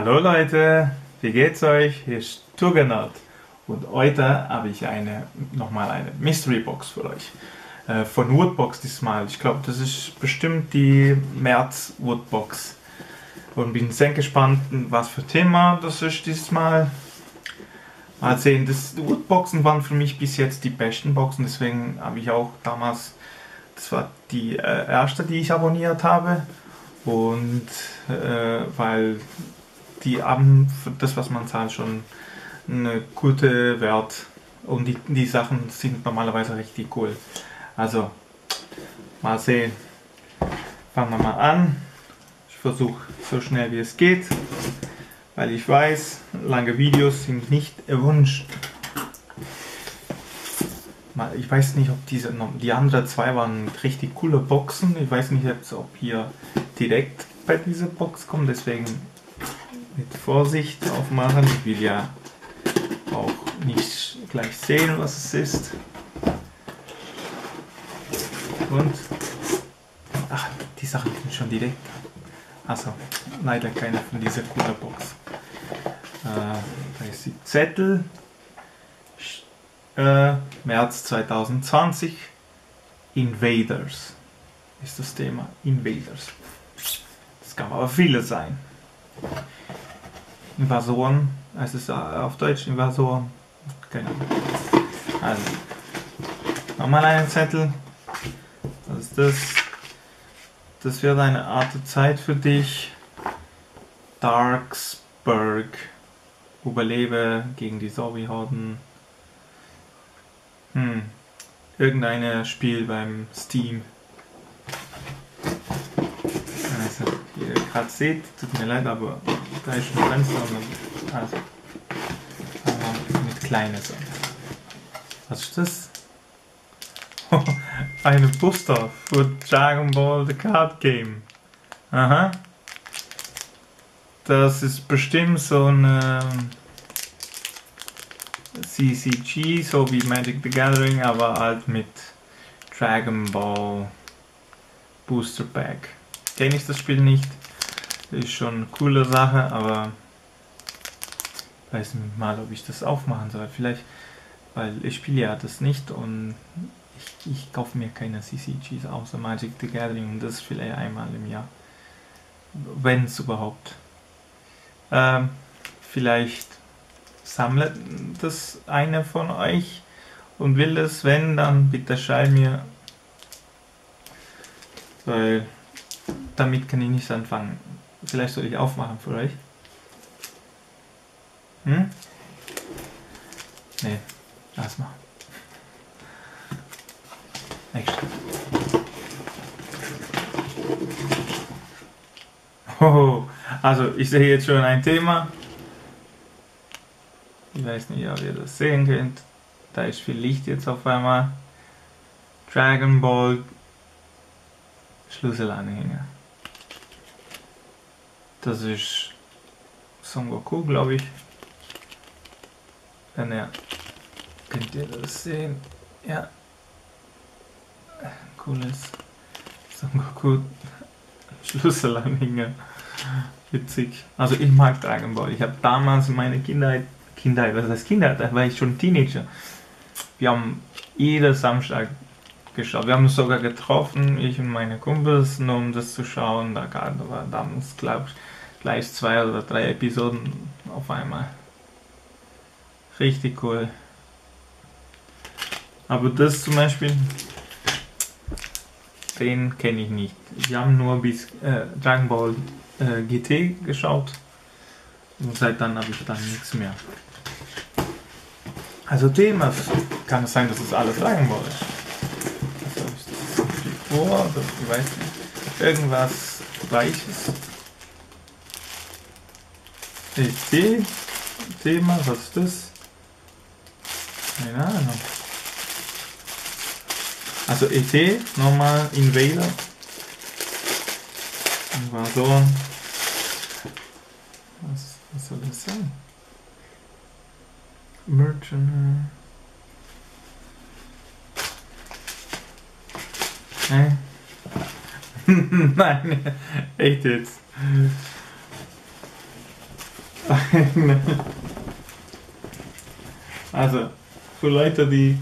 Hallo Leute, wie geht's euch? Hier ist Turgenot und heute habe ich eine nochmal eine Mystery Box für euch. Äh, von Woodbox diesmal. Ich glaube, das ist bestimmt die März Woodbox. Und bin sehr gespannt, was für Thema das ist diesmal. Mal sehen, das, die Woodboxen waren für mich bis jetzt die besten Boxen, deswegen habe ich auch damals, das war die äh, erste, die ich abonniert habe. Und äh, weil die haben für das, was man zahlt, schon eine gute Wert. Und die, die Sachen sind normalerweise richtig cool. Also, mal sehen. Fangen wir mal an. Ich versuche so schnell wie es geht, weil ich weiß, lange Videos sind nicht erwünscht. Ich weiß nicht, ob diese, die anderen zwei waren richtig coole Boxen. Ich weiß nicht ob hier direkt bei dieser Box kommt, deswegen mit Vorsicht aufmachen. Ich will ja auch nicht gleich sehen, was es ist. Und, ach, die Sachen sind schon direkt. Also, leider keine von dieser cooler Box. Äh, da ist die Zettel. Äh, März 2020. Invaders ist das Thema. Invaders. Das kann aber viele sein. Invasoren, es auf Deutsch Invasoren? Keine Ahnung. Also, nochmal einen Zettel. Was ist das? Das wird eine Art Zeit für dich. Darksburg. Überlebe gegen die Zombie-Horden. Hm. Irgendein Spiel beim Steam. Also, wie ihr gerade seht, tut mir leid, aber da ist ein Fenster und also, mit kleines. Was ist das? Eine Booster für Dragon Ball The Card Game. Aha. Das ist bestimmt so ein ähm, CCG, so wie Magic the Gathering, aber halt mit Dragon Ball Booster Pack. Kenne ich das Spiel nicht. Ist schon eine coole Sache, aber weiß nicht mal, ob ich das aufmachen soll. Vielleicht, weil ich spiele ja das nicht und ich, ich kaufe mir keine CCGs außer Magic the Gathering und das vielleicht einmal im Jahr. Wenn es überhaupt. Ähm, vielleicht sammelt das eine von euch und will es, wenn, dann bitte schreib mir. Weil damit kann ich nichts anfangen. Vielleicht soll ich aufmachen für euch. Hm? Nee, lass mal. Extra. Oh, also ich sehe jetzt schon ein Thema. Ich weiß nicht, ob ihr das sehen könnt. Da ist viel Licht jetzt auf einmal. Dragon Ball Schlüsselanhänger. Das ist Son Goku, glaube ich. Wenn er. Könnt ihr das sehen? Ja. Cooles Son Goku Schlüsselanhänger. Witzig. Also ich mag Dragon Ball. Ich habe damals meine Kindheit, Kindheit, was heißt Kindheit? Da war ich schon Teenager. Wir haben jeden Samstag geschaut. Wir haben uns sogar getroffen, ich und meine Kumpels, nur um das zu schauen. Da war damals, glaube ich, gleich zwei oder drei Episoden auf einmal. Richtig cool. Aber das zum Beispiel, den kenne ich nicht. Wir haben nur bis äh, Dragon Ball äh, GT geschaut und seit dann habe ich dann nichts mehr. Also Thema kann es sein, dass es alles Dragon Ball ist. Das vor, ich weiß nicht. Irgendwas Gleiches. ET Thema, was ist das? Keine Ahnung. Also ET, nochmal Invader. Invasor. Was, was soll das sein? Merchant. Nein, echt jetzt. also, für Leute, die.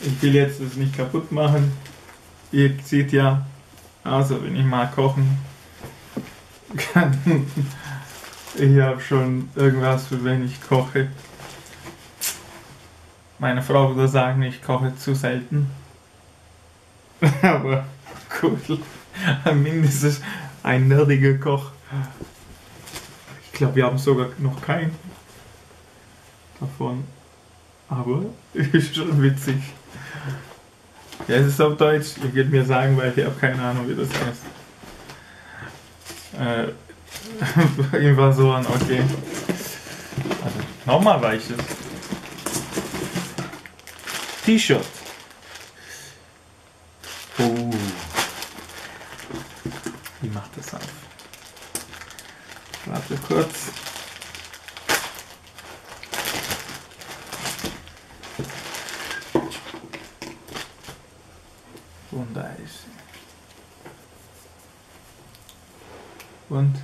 Ich will jetzt das nicht kaputt machen. Ihr seht ja, also wenn ich mal kochen kann, ich habe schon irgendwas, für wenn ich koche. Meine Frau würde sagen, ich koche zu selten. Aber cool. Mindestens ein nerdiger Koch. Ich glaube, wir haben sogar noch keinen davon. Aber ist schon witzig. Ja, es ist auf Deutsch. Ihr könnt mir sagen, weil ich habe keine Ahnung, wie das heißt. Äh, Invasoren, okay. Also, nochmal weiches. T-Shirt. Oh. Wie macht das auf? Warte kurz. Und sie. Und?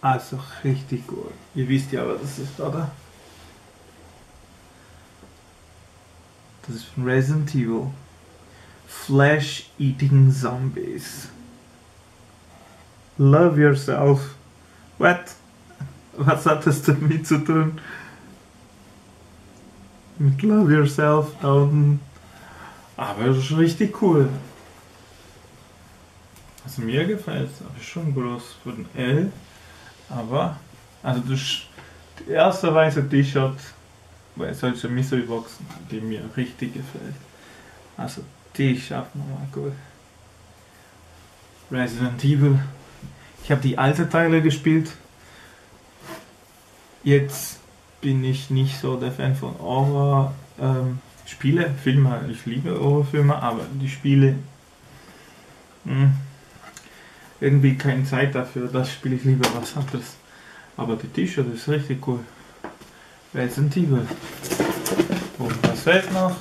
Also richtig gut. Ihr wisst ja, was das ist, oder? Das ist von Resident Evil. Flesh Eating Zombies. Love yourself. What? Was hat das damit zu tun? Mit Love yourself da unten. Aber das ist richtig cool. Also mir gefällt es, aber schon groß für den L. Aber, also das die erste weiße T-Shirt bei solchen Mystery Boxen, die mir richtig gefällt. Also die schaffen wir mal gut. Resident Evil. Ich habe die alten Teile gespielt. Jetzt bin ich nicht so der Fan von Horror. Ähm, Spiele, Filme, ich liebe Horrorfilme, aber die Spiele mh, hm, irgendwie keine Zeit dafür, das spiele ich lieber was anderes. Aber die T-Shirt ist richtig cool. Resident Evil. Und was fehlt noch?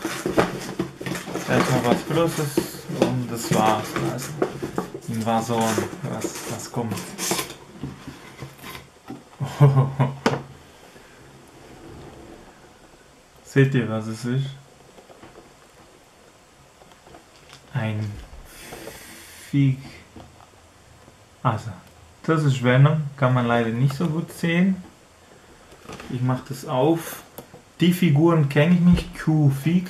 Erstmal was Großes und das war's. Also Invasoren, was, was kommt. Seht ihr, was es ist? Ein Vieh. Also, das ist Venom, kann man leider nicht so gut sehen. Ich mache das auf. Die Figuren kenne ich nicht, Q-Feek.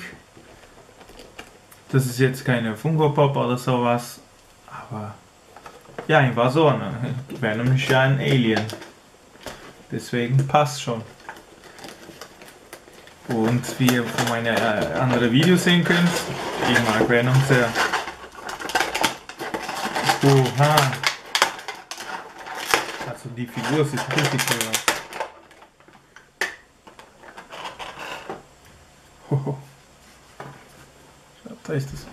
Das ist jetzt keine Funko Pop oder sowas, aber ja, Invasoren. Venom ist ja ein Alien. Deswegen passt schon. Und wie ihr von meinen äh, anderen Videos sehen könnt, ich mag Venom sehr. Oha. Also die Figur sieht richtig cool aus. Hoho. Da ist es.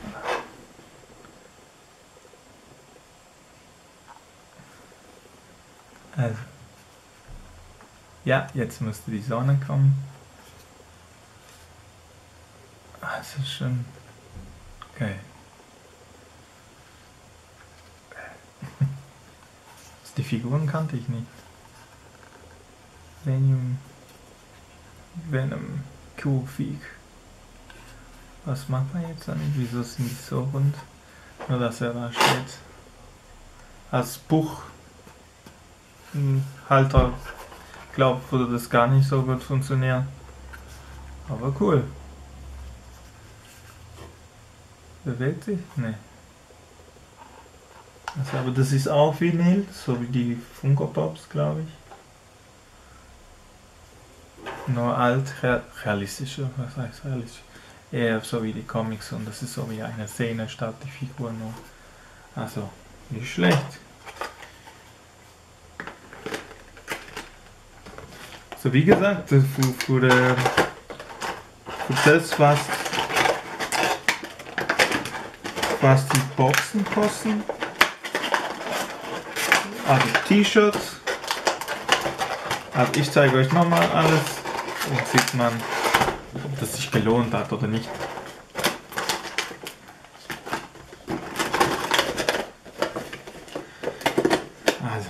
Also. Ja, jetzt müsste die Sonne kommen. Das ist schon geil. Die Figuren kannte ich nicht. Venom. Venom. Q-Feek. Was macht man jetzt damit? Wieso sind die so rund? Nur dass er da steht. Als Buchhalter glaubt, würde das gar nicht so gut funktionieren. Aber cool. Bewegt sich? Ne. Also, aber das ist auch Vinyl, so wie die Funko Pops, glaube ich. Nur alt, realistischer, was heißt realistisch? eher so wie die Comics und das ist so wie eine Szene statt die Figur nur. Also, nicht schlecht. So wie gesagt, für, für, für das, was, was die Boxen kosten, also T-Shirts, also ich zeige euch nochmal alles. Und sieht man ob das sich gelohnt hat oder nicht. Also,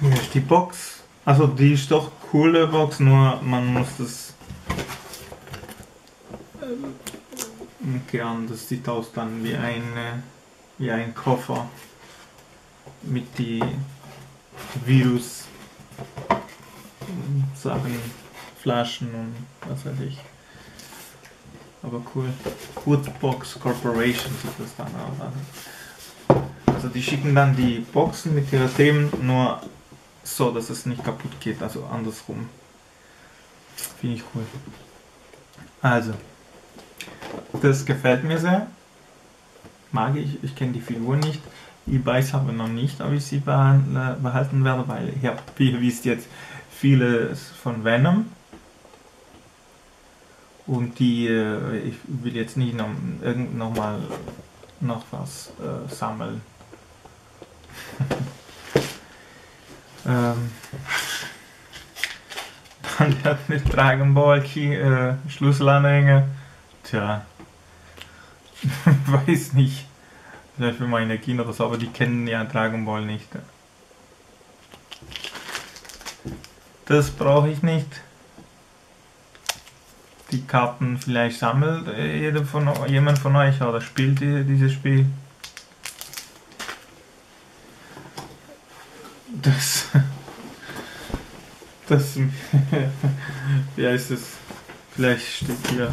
hier die Box, also die ist doch coole Box, nur man muss das okay, anders sieht aus dann wie ein, wie ein Koffer mit die Virus Sachen, Flaschen und was weiß ich. Aber cool. Woodbox Corporation sieht das dann aus. Also die schicken dann die Boxen mit ihren Themen nur so, dass es nicht kaputt geht, also andersrum. Finde ich cool. Also, das gefällt mir sehr. Mag ich, ich kenne die Figur nicht. E-Bikes habe ich noch nicht, ob ich sie behalten werde, weil ich habe, wie ihr wisst, jetzt vieles von Venom. Und die, äh, ich will jetzt nicht noch, noch mal noch was äh, sammeln. ähm, dann der mit Dragon Ball äh, Schlüsselanhänger. Tja, weiß nicht. Vielleicht für meine Kinder das, aber die kennen ja Dragon Ball nicht. Das brauche ich nicht. Die Karten vielleicht sammelt jeder von, jemand von euch oder spielt dieses Spiel. Das. Das. wie heißt es? Vielleicht steht hier,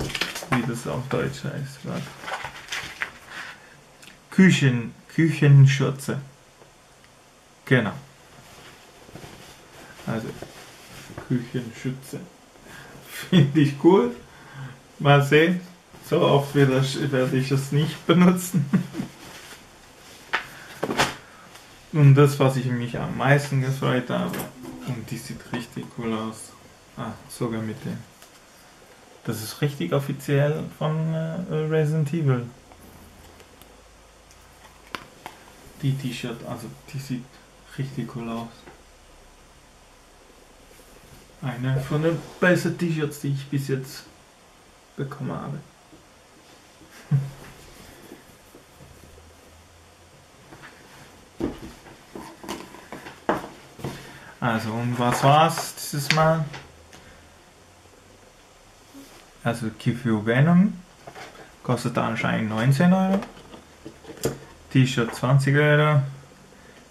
wie das auf Deutsch heißt. Küchen, Küchenschürze. Genau. Also Küchenschütze. Finde ich cool. Mal sehen. So oft werde ich es nicht benutzen. Und das, was ich mich am meisten gefreut habe, und die sieht richtig cool aus. Ah, sogar mit dem. Das ist richtig offiziell von äh, Resident Evil. Die T-Shirt, also die sieht richtig cool aus. Eine von den besten T-Shirts, die ich bis jetzt bekommen habe. Also, und was war's dieses Mal? Also, You Venom kostet anscheinend 19 Euro. T-Shirt 20 Euro.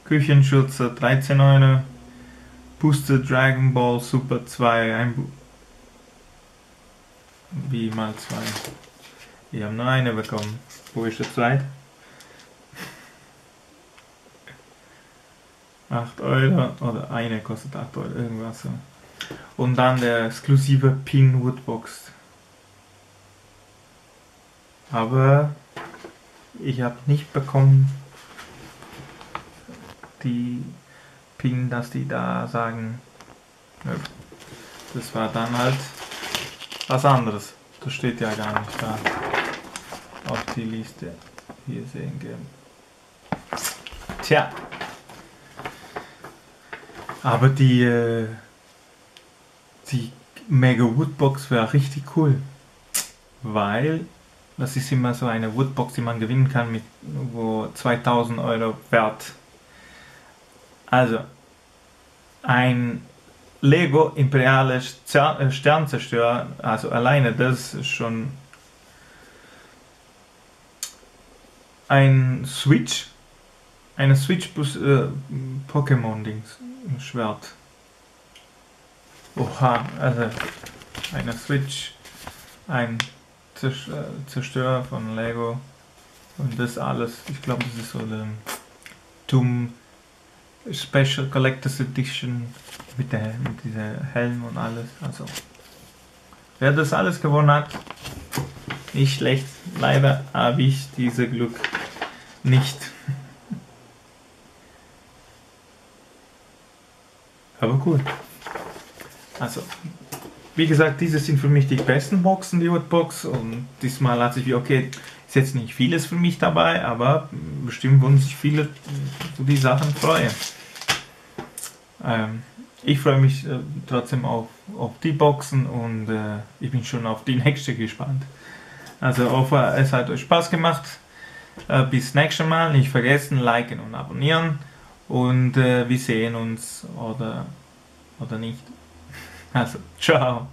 Küchenschürze 13 Euro. Booster Dragon Ball Super 2 ein Wie mal zwei. Ich habe nur eine bekommen. Wo ist der zweite? 8 Euro oder eine kostet 8 Euro, irgendwas so. Und dann der exklusive Pin Woodbox. Aber ich habe nicht bekommen die Ping, dass die da sagen, das war dann halt was anderes. Das steht ja gar nicht da auf die Liste. Hier sehen gehen. Tja. Aber die, äh, die Mega Woodbox wäre richtig cool. Weil das ist immer so eine Woodbox, die man gewinnen kann, mit wo 2000 Euro wert also, ein Lego imperiales äh, Sternzerstörer, also alleine das ist schon ein Switch, eine Switch äh, Pokémon Dings, Schwert. Oha, also eine Switch, ein Zerstörer von Lego und das alles, ich glaube das ist so ein Doom Special Collectors Edition mit, der, mit dieser Helm und alles. Also, wer das alles gewonnen hat, nicht schlecht. Leider habe ich dieses Glück nicht. Aber gut. Also, wie gesagt, diese sind für mich die besten Boxen, die Woodbox. Und diesmal hat sich wie, okay, ist jetzt nicht vieles für mich dabei, aber bestimmt würden sich viele für die Sachen freuen. Ähm, ich freue mich äh, trotzdem auf, auf die Boxen und äh, ich bin schon auf die nächste gespannt. Also hoffe, es hat euch Spaß gemacht. Äh, bis nächstes Mal. Nicht vergessen, liken und abonnieren. und äh, wir sehen uns oder, oder nicht. Also, ciao.